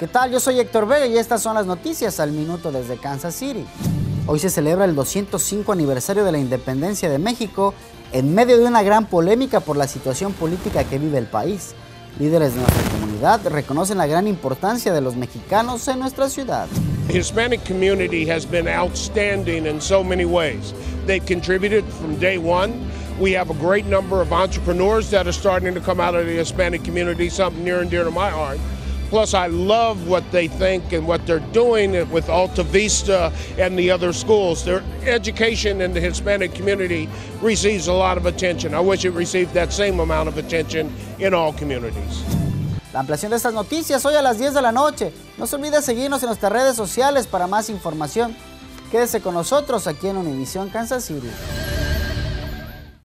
¿Qué tal? Yo soy Héctor Vega y estas son las noticias al minuto desde Kansas City. Hoy se celebra el 205 aniversario de la independencia de México en medio de una gran polémica por la situación política que vive el país. Líderes de nuestra comunidad reconocen la gran importancia de los mexicanos en nuestra ciudad. The Hispanic community has been outstanding in so many ways. They've contributed from day one. We have a great number of entrepreneurs that are starting to come out of the Hispanic community, something near and dear to my heart. Plus, I love what they think and what they're doing with Alta Vista and the other schools. Their education in the Hispanic community receives a lot of attention. I wish it received that same amount of attention in all communities. La ampliación de estas noticias hoy a las 10 de la noche. No se olvide seguirnos en nuestras redes sociales para más información. Quédese con nosotros aquí en Univisión Kansas City.